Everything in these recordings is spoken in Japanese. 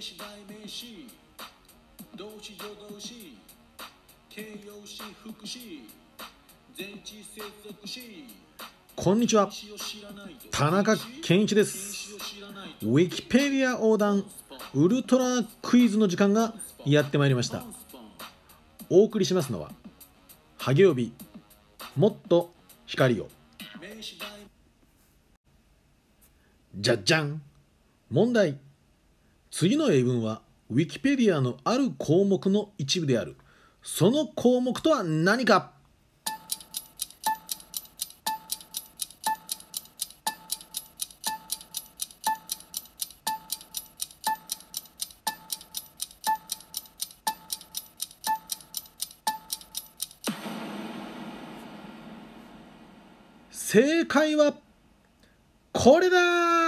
詞代名詞動詞助動詞形容詞副詞前置接続詞こんにちは。田中健一です。ウィキペディア横断ウルトラクイズの時間がやってまいりました。お送りしますのはハゲ帯もっと光を。じゃじゃん。問題次の英文はウィキペディアのある項目の一部である。その項目とは何か？正解はこれだ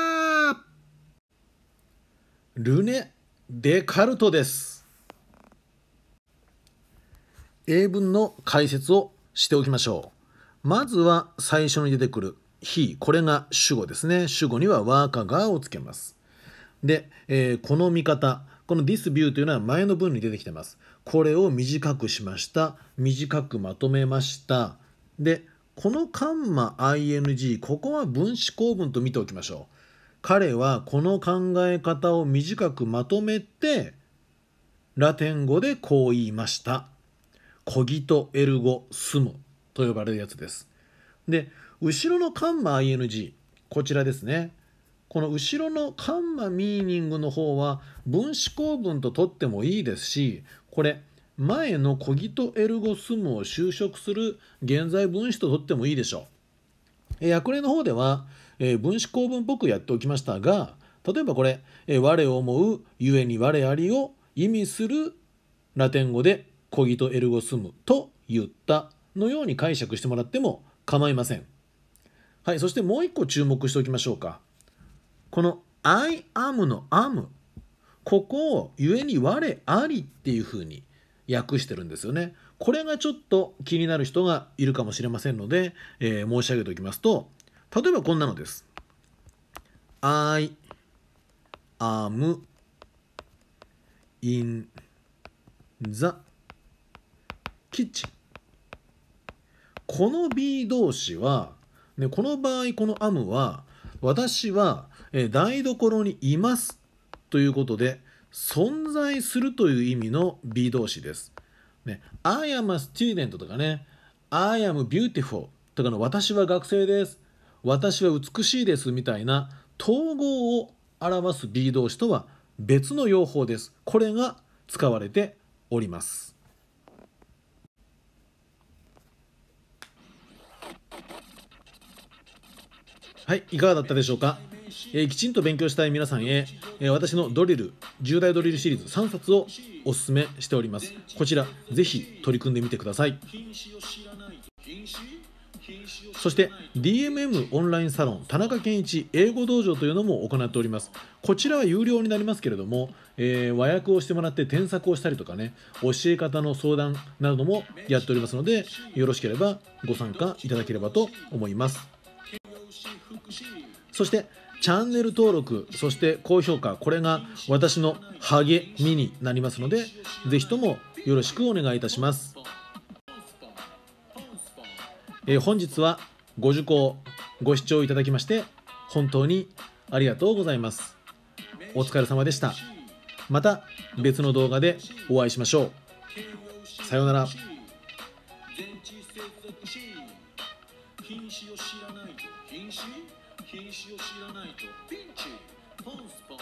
ルネ・デカルトです。英文の解説をしておきましょう。まずは最初に出てくる「he」これが主語ですね。主語にはワーカーがをつけます。で、えーこの見方この this view というのは前の文に出てきてます。これを短くしました。短くまとめました。でこのカンマ ing ここは分子構文と見ておきましょう。彼はこの考え方を短くまとめてラテン語でこう言いました。コギトエルゴスムと呼ばれるやつです。で後ろのカンマ ing こちらですね。この後ろのカンマミーニングの方は分子構文と取ってもいいですしこれ前のコギトエルゴスムを修飾する現在分子と取ってもいいでしょう。えー訳例の方では、えー分子構文っぽくやっておきましたが例えばこれ「えー我を思うゆえに我あり」を意味するラテン語で「コギトエルゴスム」と言ったのように解釈してもらっても構いません。はい、そしてもう一個注目しておきましょうか。この「I am」の「am」ここを「ゆえに我あり」っていうふうに訳してるんですよね。これがちょっと気になる人がいるかもしれませんので、えー申し上げておきますと例えばこんなのです。I am in the kitchen この B 動詞は、ね、この場合この am は私は台所にいますということで存在するという意味の B 動詞です。ね、I am a student とかね I am beautiful とかの私は学生です私は美しいですみたいな統合を表す B 動詞とは別の用法です。これが使われております。はい、いかがだったでしょうか、えーきちんと勉強したい皆さんへ、えー私のドリル10代ドリルシリーズ3冊をお勧めしておりますこちらぜひ取り組んでみてくださいそして DMM オンラインサロン田中健一英語道場というのも行っております。こちらは有料になりますけれども、えー和訳をしてもらって添削をしたりとかね教え方の相談などもやっておりますのでよろしければご参加いただければと思います。そしてチャンネル登録そして高評価これが私の励みになりますのでぜひともよろしくお願いいたします、えー本日はご受講ご視聴いただきまして本当にありがとうございます。お疲れ様でした。また別の動画でお会いしましょう。さようなら。品詞を知らないと品詞品詞を知らないとピンチポンスポン。